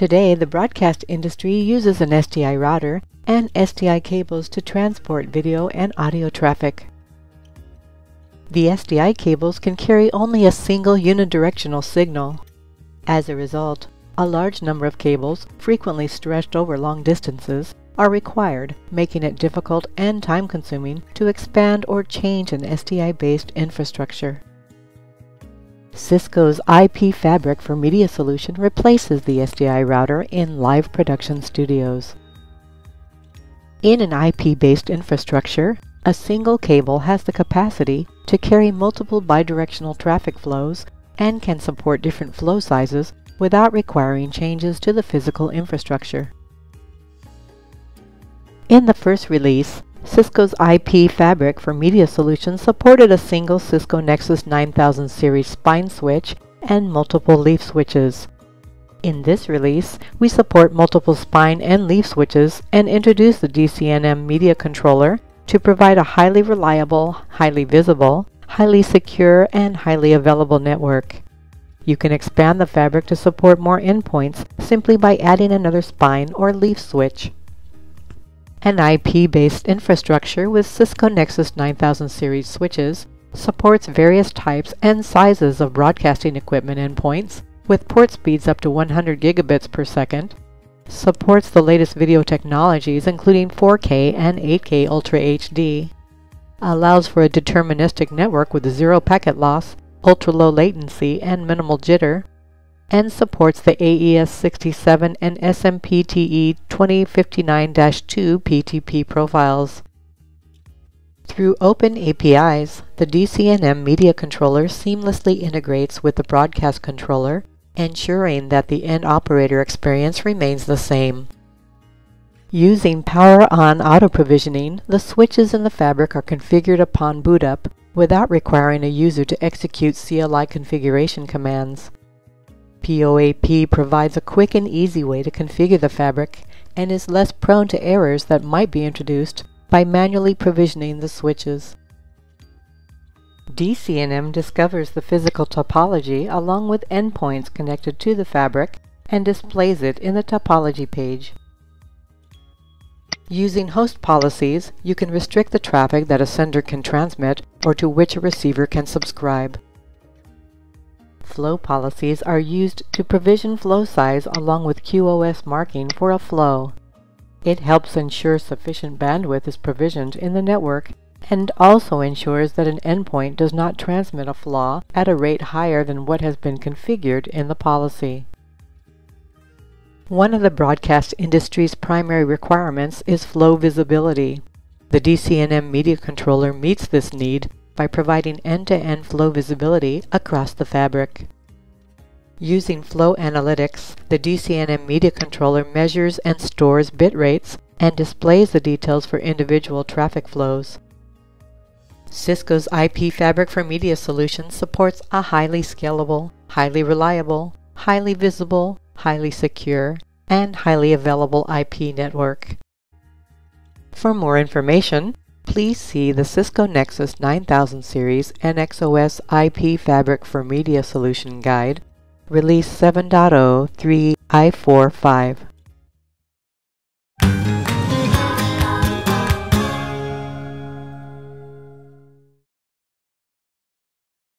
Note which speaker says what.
Speaker 1: Today, the broadcast industry uses an SDI router and SDI cables to transport video and audio traffic. The SDI cables can carry only a single unidirectional signal. As a result, a large number of cables, frequently stretched over long distances, are required, making it difficult and time-consuming to expand or change an SDI-based infrastructure. Cisco's IP Fabric for Media Solution replaces the SDI router in live production studios. In an IP-based infrastructure, a single cable has the capacity to carry multiple bidirectional traffic flows and can support different flow sizes without requiring changes to the physical infrastructure. In the first release, Cisco's IP fabric for media solutions supported a single Cisco Nexus 9000 series spine switch and multiple leaf switches. In this release, we support multiple spine and leaf switches and introduce the DCNM media controller to provide a highly reliable, highly visible, highly secure, and highly available network. You can expand the fabric to support more endpoints simply by adding another spine or leaf switch. An IP-based infrastructure with Cisco Nexus 9000 series switches supports various types and sizes of broadcasting equipment endpoints with port speeds up to 100 gigabits per second, supports the latest video technologies including 4K and 8K Ultra HD, allows for a deterministic network with zero packet loss, ultra-low latency, and minimal jitter, and supports the AES67 and SMPTE 2059-2 PTP profiles. Through open APIs, the DCNM media controller seamlessly integrates with the broadcast controller, ensuring that the end operator experience remains the same. Using power-on auto-provisioning, the switches in the fabric are configured upon boot up without requiring a user to execute CLI configuration commands. POAP provides a quick and easy way to configure the fabric and is less prone to errors that might be introduced by manually provisioning the switches. DCNM discovers the physical topology along with endpoints connected to the fabric and displays it in the topology page. Using host policies, you can restrict the traffic that a sender can transmit or to which a receiver can subscribe. Flow policies are used to provision flow size along with QoS marking for a flow. It helps ensure sufficient bandwidth is provisioned in the network and also ensures that an endpoint does not transmit a flow at a rate higher than what has been configured in the policy. One of the broadcast industry's primary requirements is flow visibility. The DCNM media controller meets this need by providing end-to-end -end flow visibility across the fabric. Using Flow Analytics, the DCNM media controller measures and stores bit rates and displays the details for individual traffic flows. Cisco's IP Fabric for Media Solutions supports a highly scalable, highly reliable, highly visible, highly secure, and highly available IP network. For more information, please see the Cisco Nexus 9000 series NXOS IP Fabric for Media Solution Guide, Release 7.0 3 I45.